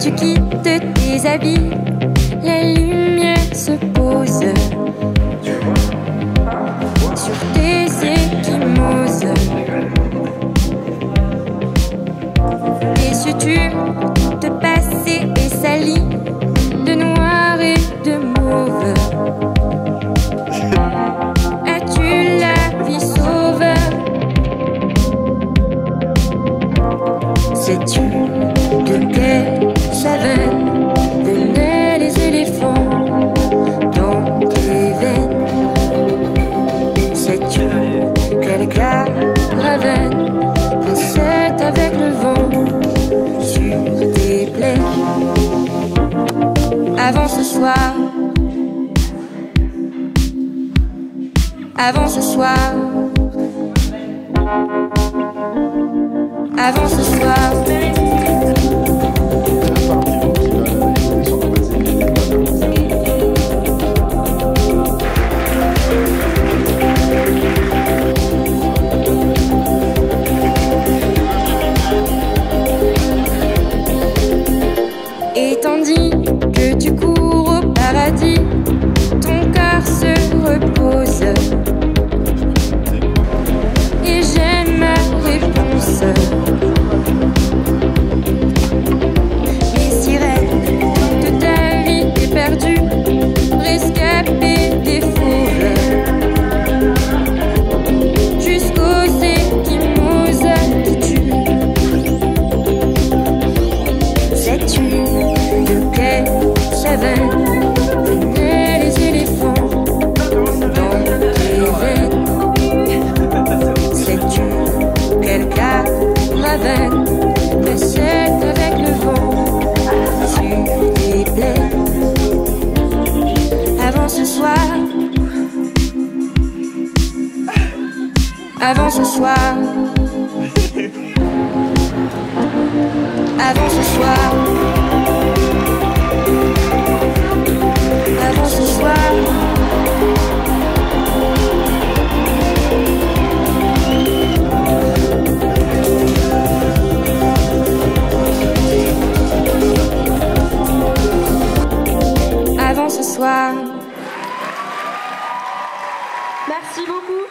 ta vie, la lumière se pose sur tes échymoses. Et si tu te passer et salis de noir et de mauve, as-tu la vie sauve? De avant ce soir, avant ce soir. Caravane passait avec le vent sur tes plaies Avant ce soir Avant ce soir Avant ce soir Merci beaucoup.